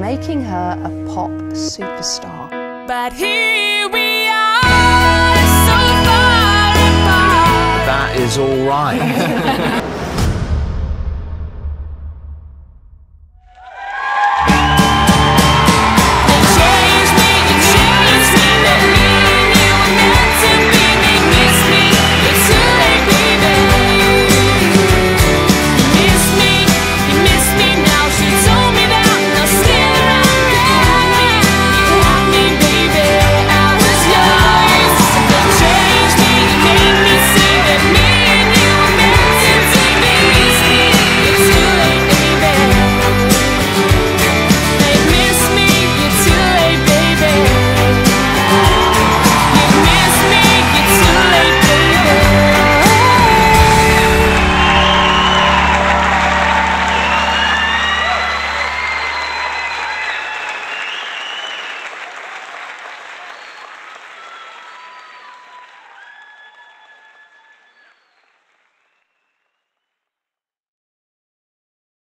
making her a pop superstar. But here we are, so far apart. That is all right.